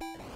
you